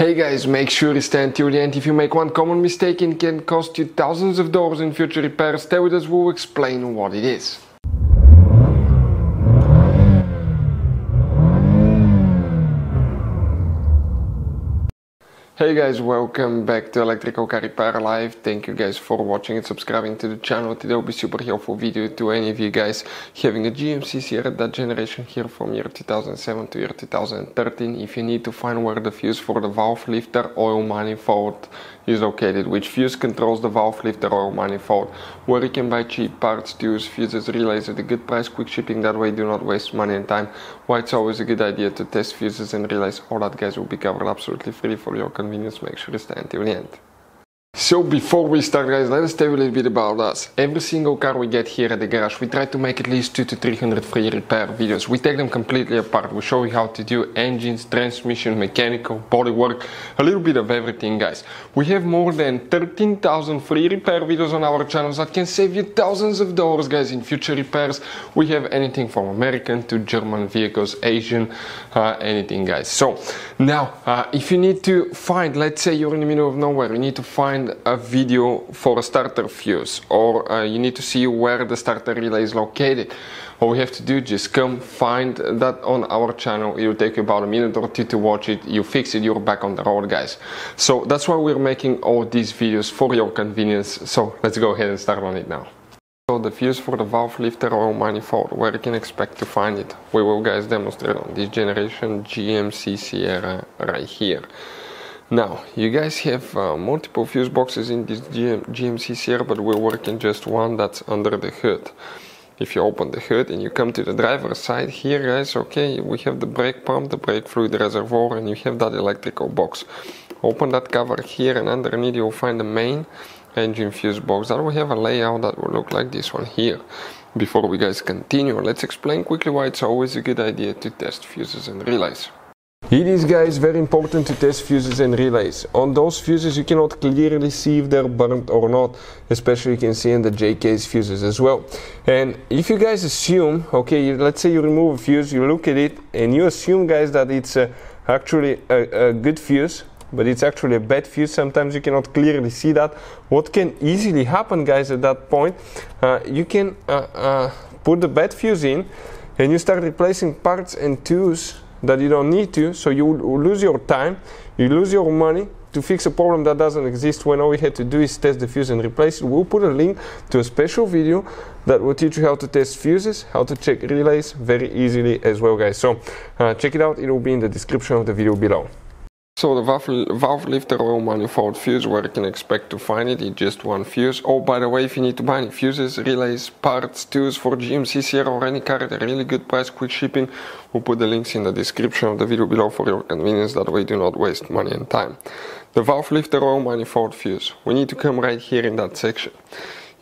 Hey guys, make sure you stand till the end. If you make one common mistake, it can cost you thousands of dollars in future repairs. Stay with us, we'll explain what it is. Hey guys, welcome back to Electrical Car Repair Live. Thank you guys for watching and subscribing to the channel. Today will be super helpful video to any of you guys having a GMC Sierra that generation here from year 2007 to year 2013. If you need to find where the fuse for the valve lifter oil manifold is located, which fuse controls the valve lifter oil manifold, where you can buy cheap parts, tools, fuses, relays at a good price, quick shipping, that way do not waste money and time. Why it's always a good idea to test fuses and relays, all that guys will be covered absolutely free for your convenience, make sure to stay until the end. So before we start guys, let us tell you a little bit about us. Every single car we get here at the garage, we try to make at least 2 to 300 free repair videos. We take them completely apart. We show you how to do engines, transmission, mechanical, bodywork, a little bit of everything guys. We have more than 13,000 free repair videos on our channels that can save you thousands of dollars guys in future repairs. We have anything from American to German vehicles, Asian, uh, anything guys. So now, uh, if you need to find, let's say you're in the middle of nowhere, you need to find find a video for a starter fuse or uh, you need to see where the starter relay is located. All we have to do is just come find that on our channel. It'll take you about a minute or two to watch it. You fix it you're back on the road guys. So that's why we're making all these videos for your convenience. So let's go ahead and start on it now. So the fuse for the valve lifter oil manifold, where you can expect to find it. We will guys demonstrate on this generation GMC Sierra right here. Now, you guys have uh, multiple fuse boxes in this GM GMC Sierra, but we're working just one that's under the hood. If you open the hood and you come to the driver's side here, guys, okay, we have the brake pump, the brake fluid reservoir, and you have that electrical box. Open that cover here, and underneath you'll find the main engine fuse box. That will have a layout that will look like this one here. Before we guys continue, let's explain quickly why it's always a good idea to test fuses and relays. It is guys very important to test fuses and relays. On those fuses you cannot clearly see if they're burnt or not, especially you can see in the J Case fuses as well. And if you guys assume, okay, let's say you remove a fuse, you look at it and you assume guys that it's uh, actually a, a good fuse, but it's actually a bad fuse. Sometimes you cannot clearly see that. What can easily happen guys at that point, uh, you can uh, uh, put the bad fuse in and you start replacing parts and tools that you don't need to, so you lose your time, you lose your money to fix a problem that doesn't exist when all we had to do is test the fuse and replace it. We'll put a link to a special video that will teach you how to test fuses, how to check relays very easily as well guys. So uh, check it out, it will be in the description of the video below. So the valve, valve lifter oil manifold fuse, where you can expect to find it it, is just one fuse. Oh, by the way, if you need to buy any fuses, relays, parts, tools for GMC Sierra or any car at a really good price, quick shipping, we'll put the links in the description of the video below for your convenience, that way do not waste money and time. The valve lifter oil manifold fuse, we need to come right here in that section.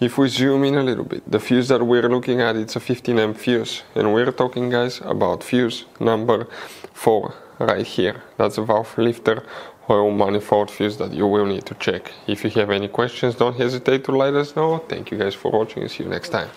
If we zoom in a little bit, the fuse that we're looking at, it's a 15 amp fuse. And we're talking, guys, about fuse number 4 right here. That's a valve lifter oil manifold fuse that you will need to check. If you have any questions, don't hesitate to let us know. Thank you guys for watching see you next time.